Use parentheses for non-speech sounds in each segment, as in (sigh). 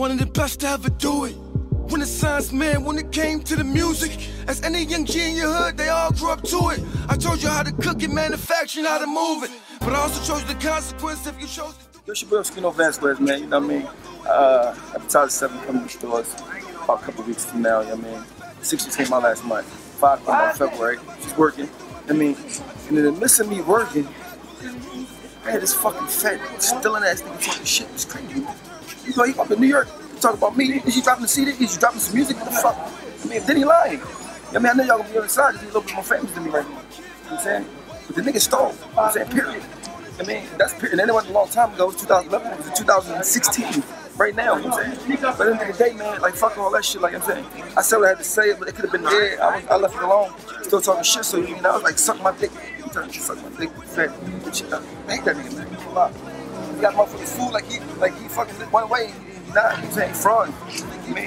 One of the best to ever do it. When the Renaissance man when it came to the music. As any young G in your hood, they all grew up to it. I told you how to cook it, manufacture, how to move it. But I also chose the consequence if you chose to do Yo, it's your boy Oschino man. You know what I mean? Uh, Appetizer 7 coming to stores about a couple weeks from now, you know what I mean? 60 came out last month. 5 came out February. She's working. I mean, and in the midst of me working, I had this fucking fat, stealing ass nigga talking shit. It was crazy. You know, he up in New York, talk about me. Is he dropping the CD? Is he dropping some music? What the fuck? I mean, then he lying. I mean, I know y'all gonna be on the side because he's a little bit more famous than me right now. You know what I'm saying? But the nigga stole. You know what I'm saying? Period. I mean, that's period. And then it wasn't a long time ago. It was 2011. It was 2016. Right now, you know what I'm saying? But at the end of the day, man, like, fuck all that shit. Like I'm saying, I said what I had to say, it, but it could have been dead. I, was, I left it alone. Still talking shit. So, you know, I was like, suck my dick. Turned to suck my dick. Fat. Shit. I hate that nigga, man. He got motherfuckers fool like he, like he fucking lived one way. He not. He's saying fraud. Me.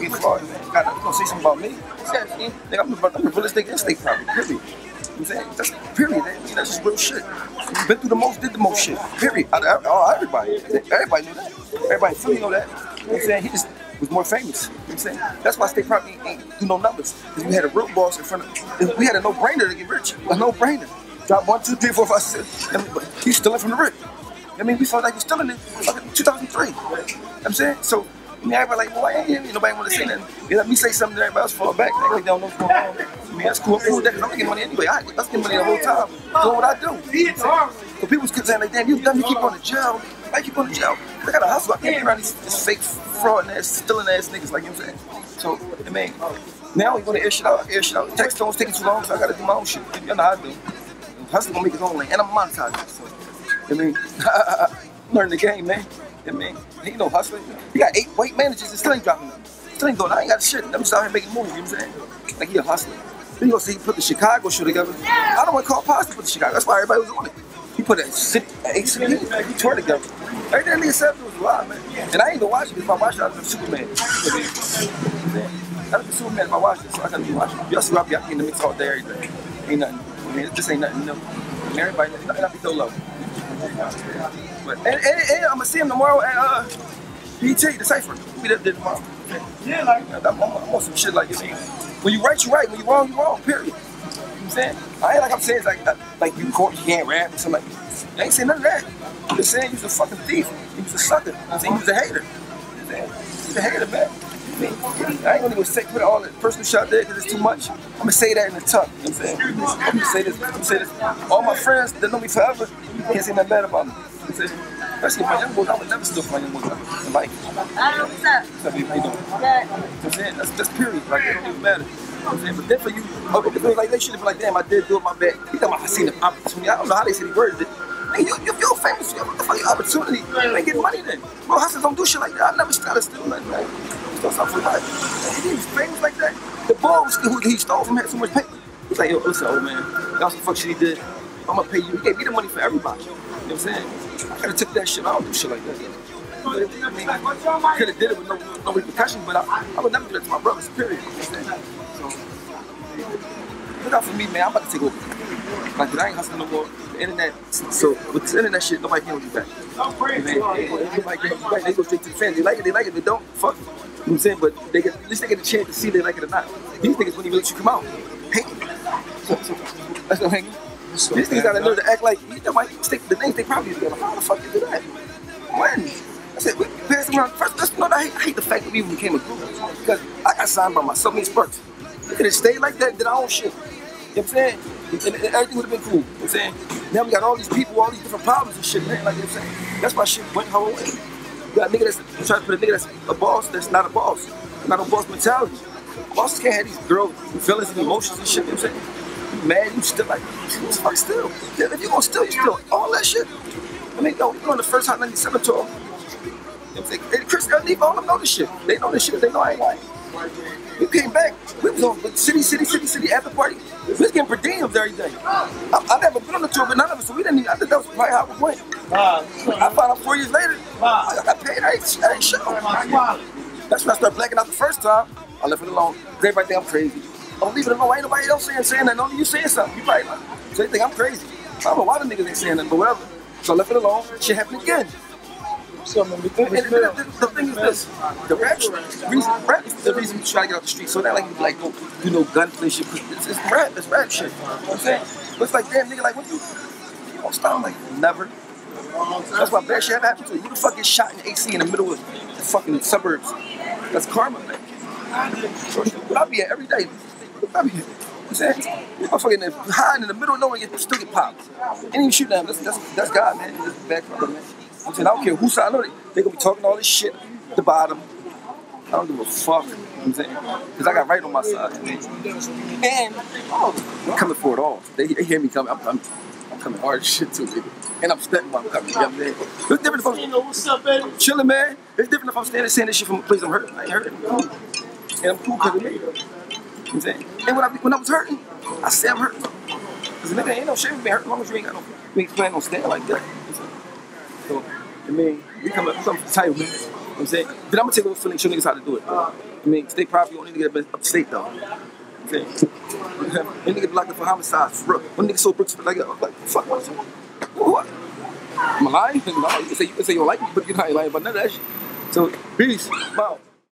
He a fraud, man. You gotta, you say something about me? Yeah, nigga, I'm I'm the realest nigga in state property, period. You know I'm saying? That's period. Mean, that's just real shit. Been through the most, did the most shit. Period. Oh, everybody. Everybody knew that. Everybody that. You know what I'm saying? He just was more famous. You I'm saying? That's why state property ain't do no numbers. Because we had a real boss in front of we had a no-brainer to get rich. A no-brainer. Drop one, two, three, four, five, six. He's stealing from the rich. I mean, we felt like we it in 2003. You know what I'm saying? So, I mean, everybody like, why ain't nobody want to say nothing? They let me say something, to everybody else fall back. Like, they don't know what's going on. I mean, that's cool. I'm cool with that 'cause I'm making money anyway. I, I was getting money the whole time. Doing what I do. So people was saying like, damn, you done, you keep going to jail. Why keep going to jail? I gotta hustle. I can't be around these, fake fraud ass, stealing ass niggas, like you know what I'm saying? So, I mean, now we want to air shit out, air shit out. Tax Stone's taking too long, so I gotta do my own shit. You know how I do. Hustle gonna make his own lane, and I'm monetizing. So, I mean, (laughs) learn the game, man. I mean, he no hustling. He got eight white managers and still ain't dropping them. Still ain't going. I ain't got shit. I'm just out here making movies. You know what I'm saying? Like he a hustler. Then you gonna see he put the Chicago show together. I don't want to call Pasta put the Chicago. That's why everybody was on it. He put a city, eight city, he tore together. Everything nigga said was wild, man. And I ain't gonna watch it because I watch it, I'd be Superman. I'd be Superman if I watch it, so I gotta be watching. Y'all see, I be in the mix all day, every day. Ain't nothing. I mean, this ain't nothing new. And everybody, and I be so low. But and, and, and I'm gonna see him tomorrow at uh, BET, the cipher. We did did tomorrow. Yeah, like I'm, I'm, I'm on some shit like this. When you right, you right. When you wrong, you wrong. Period. You know what I'm saying? I ain't like I'm saying it's like uh, like you court, you can't rap or something like I ain't saying none of that. I'm just saying he's a fucking thief. He was a sucker. I'm saying he was a hater. You know what I'm? He's a hater, man. I, ain't gonna even say put all the personal shot there because it's too much. I'm gonna say that in the tuck. You know what I'm saying? I'm gonna say this. I'm gonna say this. All my friends that know me forever can't say nothing bad about me. You I'm? Especially my young boys, I would never steal from my young boys in life. Hello, what's up? What's up, how you doing? Good. You know what I'm saying? That's, that's period. Like, it don't even matter. You know what I'm saying? But then for you, feels like they should have been like, damn, I did do it my bad. He thought I seen the opportunity. I don't know how they said he worded it. Man, you, you feel famous. You what the fuck your opportunity? You ain't getting money then. Bro, hustlers don't do shit like that. I never started stealing like that. Stole something like that. He was famous like that. The was, who he stole from had so much paper. He's like, yo, listen, old man, that's the fuck shit he did. I'm gonna pay you. He gave me the money for everybody. You know what I'm saying? I could have took that shit. I don't do shit like that. I could have did it with no, no repercussion, but I, I would never do that to my brothers, period. So, look out for me, man. I'm about to take over. Like, I ain't hustling no more. The internet, so with the internet shit, nobody can hold you back. Man. They go straight to the fans. They like it, they like it, they don't. Fuck. You know what I'm saying? But they get, at least they get a chance to see they like it or not. These niggas wouldn't even let you come out. Hey. So, so, that's what hanging. These niggas gotta know to act like you know, like stick the names they probably together. How the fuck you do that? When? I said, we pass around. First, let's know that I hate, I hate the fact that we even became a group because I got signed by myself, and Sparks. We could have stayed like that, did our own shit. You know what I'm saying? And, and everything would have been cool. You know what I'm saying? Now we got all these people, all these different problems and shit, man. Like you know what I'm saying? That's why shit went her way. You got a nigga that's trying to put a nigga that's a boss that's not a boss. Not a boss mentality. Bosses can't have these girl feelings and emotions and shit. You know what I'm saying? You mad, you still like, fuck still. Yeah, if you gonna steal, you steal all that shit. I mean, yo, you on the first Hot 97 tour. You know what I'm saying? And Chris Neef, all them know this shit. They know this shit. They know I ain't lying. We came back. We was on city, city, city, city after party. We was getting per diems every day. I, I never been on the tour, but none of us, so we didn't even, I think that was probably how it went. I found out four years later, I got paid every, every show. That's when I started blacking out the first time. I left it alone. Everybody think I'm crazy. I'm leave it alone. Ain't nobody else saying, saying that. Only you saying something. You probably like, so they think I'm crazy. I don't know why the niggas ain't saying nothing, but whatever. So I left it alone. Shit happened again. And, and the, the, the thing is this: the rap, reason, rap is the reason we try to get off the street. So that like you like go, you know, gunplay shit. It's, it's rap, it's rap shit. You know what I'm saying? But it's like, damn, nigga, like, what you, you don't stop, like, never. That's why bad shit ever happened to you. Who the fuck get shot in AC in the middle of the fucking suburbs? That's karma, man. But I'll be here every day. I'll be here. You know what I'm saying? Motherfucking hiding in the middle of nowhere, you still get popped. Ain't even shoot them. That's, that's, that's God, man. That's bad karma, man. I'm saying, I don't care whose side I know they, they gonna be talking all this shit at the bottom. I don't give a fuck. You know what I'm saying? Because I got right on my side. And oh, I'm coming for it all. They, they hear me coming. I'm, I'm, I'm coming hard as shit too, nigga. And I'm stepping while I'm coming. You know what I'm saying? It's different if I'm what's up, baby? chilling, man. It's different if I'm standing saying this shit from a place I'm hurting. I ain't hurting. I'm cool. And I'm cool because of me. You know I'm saying? And when I, when I was hurting, I said I'm hurting. Because nigga ain't no shame in being hurt as long as you ain't got no, you ain't planning on staying like that. So, I mean, we come up with something tight, man. You know what I'm saying? Then I'm gonna take over feeling show niggas how to do it. I mean, state property only nigga that been upstate though. You know what I'm saying? (laughs) That nigga be locked up for homicide. For. One nigga sold bricks for like, like fuck what? What? Am I lying? (laughs) No, you can say you can say you don't like me, but you're not lying about none of that shit. So peace. Wow.